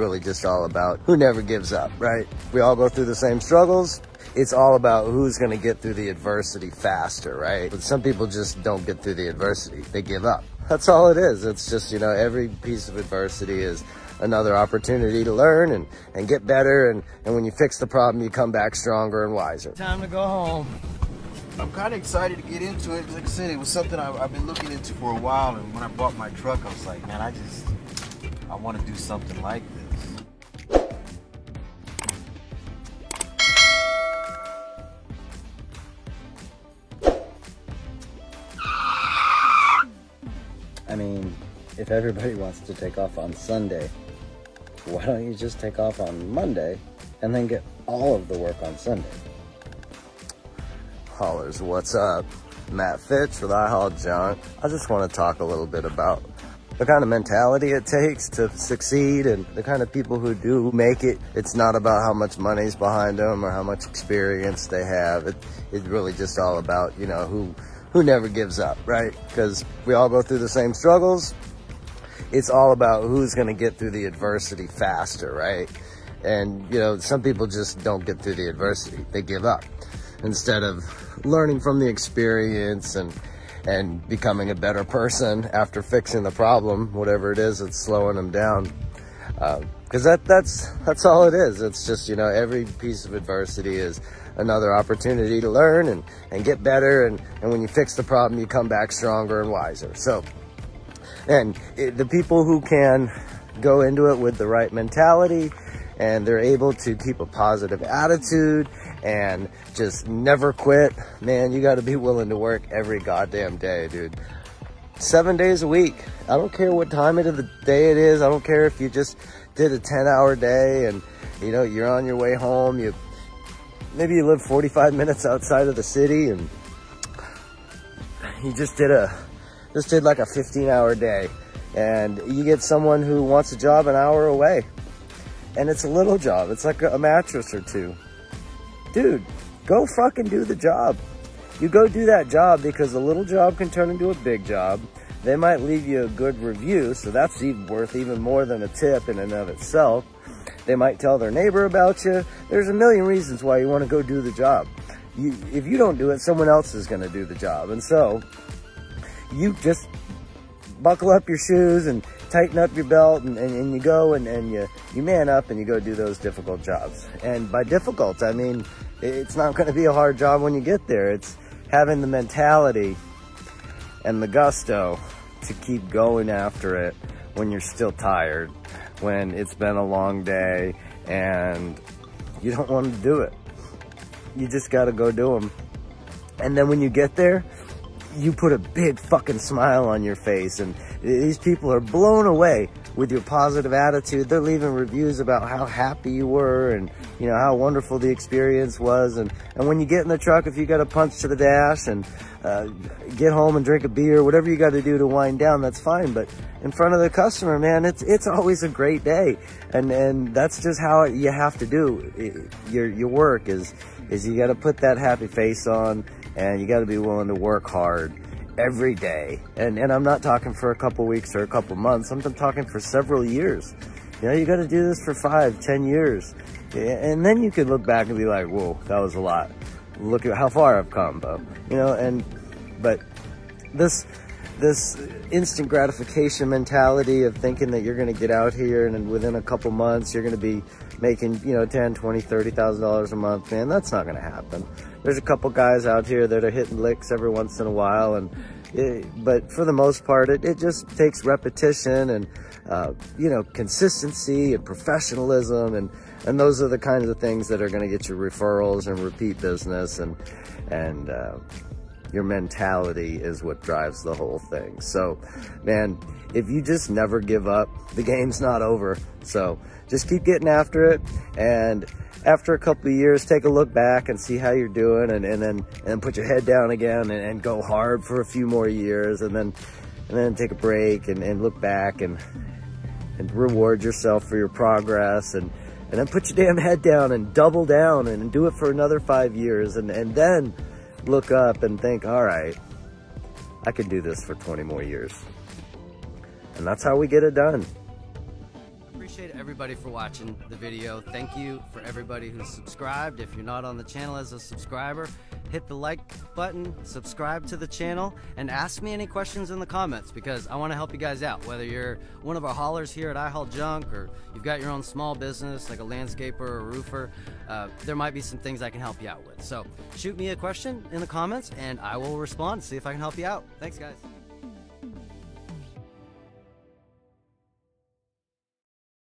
really just all about who never gives up, right? We all go through the same struggles. It's all about who's going to get through the adversity faster, right? But some people just don't get through the adversity. They give up. That's all it is. It's just, you know, every piece of adversity is another opportunity to learn and, and get better. And, and when you fix the problem, you come back stronger and wiser. Time to go home. I'm kind of excited to get into it. Like I said, it was something I, I've been looking into for a while. And when I bought my truck, I was like, man, I just, I want to do something like if everybody wants to take off on Sunday, why don't you just take off on Monday and then get all of the work on Sunday? Haulers, what's up? Matt Fitch with iHaulJunk. I just want to talk a little bit about the kind of mentality it takes to succeed and the kind of people who do make it. It's not about how much money's behind them or how much experience they have. It, it's really just all about, you know, who who never gives up, right? Because we all go through the same struggles. It's all about who's going to get through the adversity faster, right? And, you know, some people just don't get through the adversity. They give up instead of learning from the experience and, and becoming a better person after fixing the problem, whatever it is that's slowing them down. Because uh, that, that's, that's all it is. It's just, you know, every piece of adversity is another opportunity to learn and, and get better. And, and when you fix the problem, you come back stronger and wiser. So, and it, the people who can go into it with the right mentality and they're able to keep a positive attitude and just never quit, man, you got to be willing to work every goddamn day, dude. Seven days a week. I don't care what time of the day it is. I don't care if you just did a 10 hour day and, you know, you're on your way home, you maybe you live 45 minutes outside of the city and you just did a just did like a 15 hour day. And you get someone who wants a job an hour away. And it's a little job. It's like a mattress or two. Dude go fucking do the job. You go do that job because a little job can turn into a big job. They might leave you a good review so that's even worth even more than a tip in and of itself. They might tell their neighbor about you. There's a million reasons why you want to go do the job. You, if you don't do it, someone else is going to do the job. And so you just buckle up your shoes and tighten up your belt and, and, and, you go and, and you, you man up and you go do those difficult jobs. And by difficult, I mean, it's not going to be a hard job when you get there. It's having the mentality and the gusto to keep going after it when you're still tired when it's been a long day and you don't want to do it. You just got to go do them. And then when you get there, you put a big fucking smile on your face and these people are blown away with your positive attitude. They're leaving reviews about how happy you were and, you know, how wonderful the experience was. And, and when you get in the truck, if you got a punch to the dash and uh, get home and drink a beer, whatever you got to do to wind down, that's fine. But in front of the customer, man, it's, it's always a great day. And, and that's just how you have to do your, your work is, is you got to put that happy face on and you got to be willing to work hard every day. And, and I'm not talking for a couple weeks or a couple months. I'm talking for several years. You know, you got to do this for five, ten years. And then you can look back and be like, whoa, that was a lot. Look at how far I've come, though. You know, and, but this, this instant gratification mentality of thinking that you're going to get out here and within a couple months you're going to be making, you know, 10, 20, $30,000 a month, man, that's not going to happen. There's a couple guys out here that are hitting licks every once in a while and it, but for the most part, it, it just takes repetition and, uh, you know, consistency and professionalism. And, and those are the kinds of things that are going to get you referrals and repeat business and, and, uh, your mentality is what drives the whole thing. So, man, if you just never give up, the game's not over. So just keep getting after it. And after a couple of years, take a look back and see how you're doing and, and then and put your head down again and, and, go hard for a few more years and then and then take a break and, and look back and and reward yourself for your progress and and then put your damn head down and double down and do it for another five years and, and then look up and think, all right, I can do this for 20 more years. And that's how we get it done. Appreciate everybody for watching the video. Thank you for everybody who's subscribed. If you're not on the channel as a subscriber, hit the like button, subscribe to the channel, and ask me any questions in the comments because I want to help you guys out. Whether you're one of our haulers here at iHaulJunk or you've got your own small business like a landscaper or a roofer, uh, there might be some things I can help you out with. So shoot me a question in the comments and I will respond, see if I can help you out. Thanks, guys.